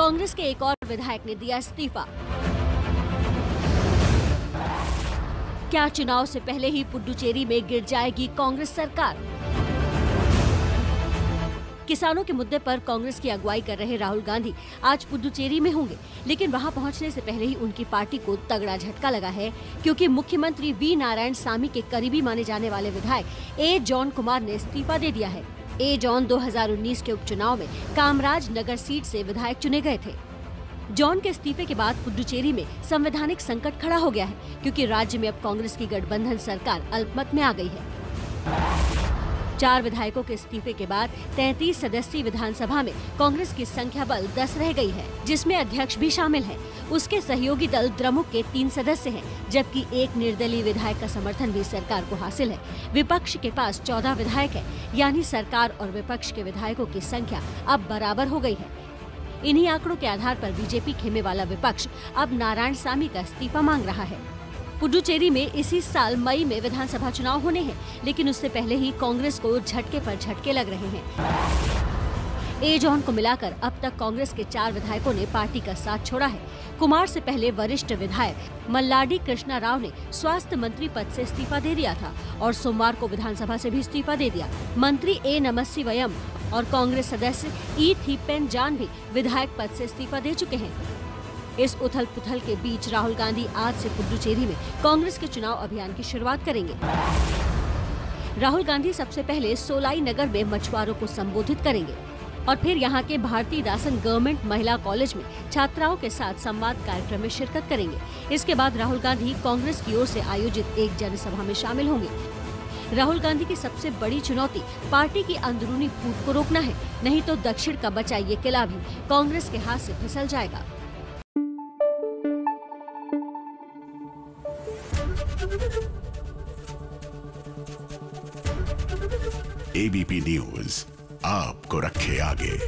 कांग्रेस के एक और विधायक ने दिया इस्तीफा। क्या चुनाव से पहले ही पुडुचेरी में गिर जाएगी कांग्रेस सरकार? किसानों के मुद्दे पर कांग्रेस की अगुवाई कर रहे राहुल गांधी आज पुडुचेरी में होंगे, लेकिन वहाँ पहुँचने से पहले ही उनकी पार्टी को तगड़ा झटका लगा है, क्योंकि मुख्यमंत्री वी नारायण सामी के करीबी माने जाने वाले विधायक ए जॉन कुमार ने इस्तीफा दे दिया है। ए जॉन 2019 के उपचुनाव में कामराज नगर सीट से विधायक चुने गए थे। जॉन के इस्तीफे के बाद पुडुचेरी में संवैधानिक संकट खड़ा हो गया है क्योंकि राज्य में अब कांग्रेस की गठबंधन सरकार अल्पमत में आ गई है। चार विधायकों के इस्तीफे के बाद 33 सदस्यीय विधानसभा में कांग्रेस की संख्या बल 10 रह गई है जिसमें अध्यक्ष भी शामिल है। उसके सहयोगी दल द्रमुक के तीन सदस्य हैं, जबकि एक निर्दलीय विधायक का समर्थन भी सरकार को हासिल है। विपक्ष के पास 14 विधायक है यानी सरकार और विपक्ष के विधायकों की संख्या अब बराबर हो गई है। इन्हीं आंकड़ों के आधार पर बीजेपी खेमे वाला विपक्ष अब नारायण सामी का इस्तीफा मांग रहा है। पुडुचेरी में इसी साल मई में विधानसभा चुनाव होने हैं, लेकिन उससे पहले ही कांग्रेस को झटके पर झटके लग रहे हैं। ए जॉन को मिलाकर अब तक कांग्रेस के चार विधायकों ने पार्टी का साथ छोड़ा है। कुमार से पहले वरिष्ठ विधायक मल्लाडी कृष्णा राव ने स्वास्थ्य मंत्री पद से इस्तीफा दे दिया था और सोमवार को विधानसभा से भी इस्तीफा दे दिया। मंत्री ए नमस्सी वयम और कांग्रेस सदस्य ई थीपेन जान भी विधायक पद से इस्तीफा दे चुके हैं। इस उथल पुथल के बीच राहुल गांधी आज से पुडुचेरी में कांग्रेस के चुनाव अभियान की शुरुआत करेंगे। राहुल गांधी सबसे पहले सोलाई नगर में मछुआरों को संबोधित करेंगे। और फिर यहाँ के भारतीय दासन गवर्नमेंट महिला कॉलेज में छात्राओं के साथ संवाद कार्यक्रम में शिरकत करेंगे। इसके बाद राहुल गांधी कांग्रेस की ओर से आयोजित एक जनसभा में शामिल होंगे। राहुल गांधी की सबसे बड़ी चुनौती, पार्टी की अंदरूनी फूट को रोकना है, नहीं तो दक्षिण का बचा ये किला भी, कांग्रेस के हाथ से फिसल जाएगा। एबीपी न्यूज़ आपको रखे आगे।